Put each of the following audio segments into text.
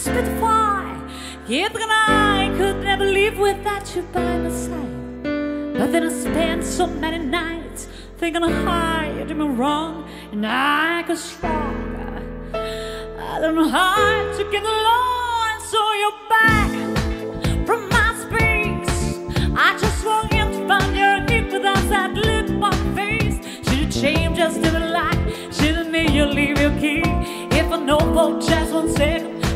spitfire. Yet and I could never live without you by my side. But then I spent so many nights thinking how you did me wrong, and I got stronger. I don't know how to get along, so you're back from my space. I just walk in to find your hip without that look on my face. Should've changed just to the light. Should've made you leave your key. If I know for just one second,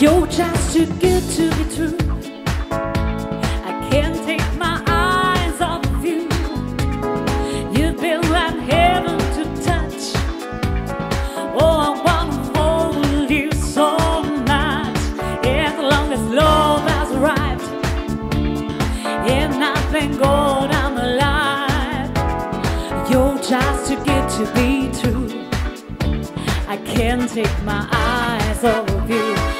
You're just too good to be true. I can't take my eyes off of you. You've been like heaven to touch. Oh, I wanna hold you so much. As long as love has arrived, and nothing good, I'm alive. You're just too good to be true. I can't take my eyes off of you.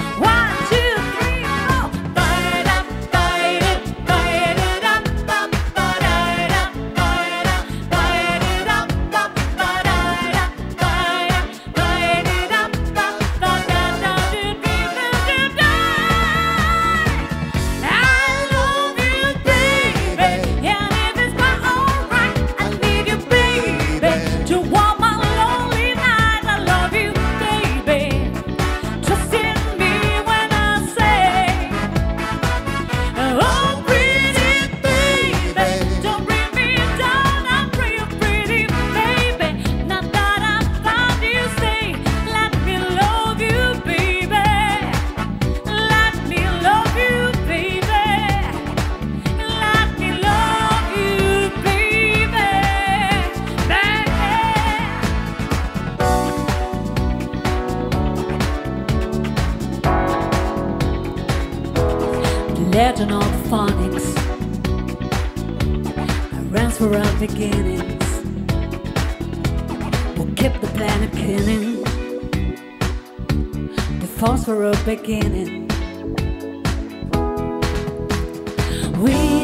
Legend of phonics. phonics runs for our beginnings. We'll keep the planet killing. The force for a beginning. We've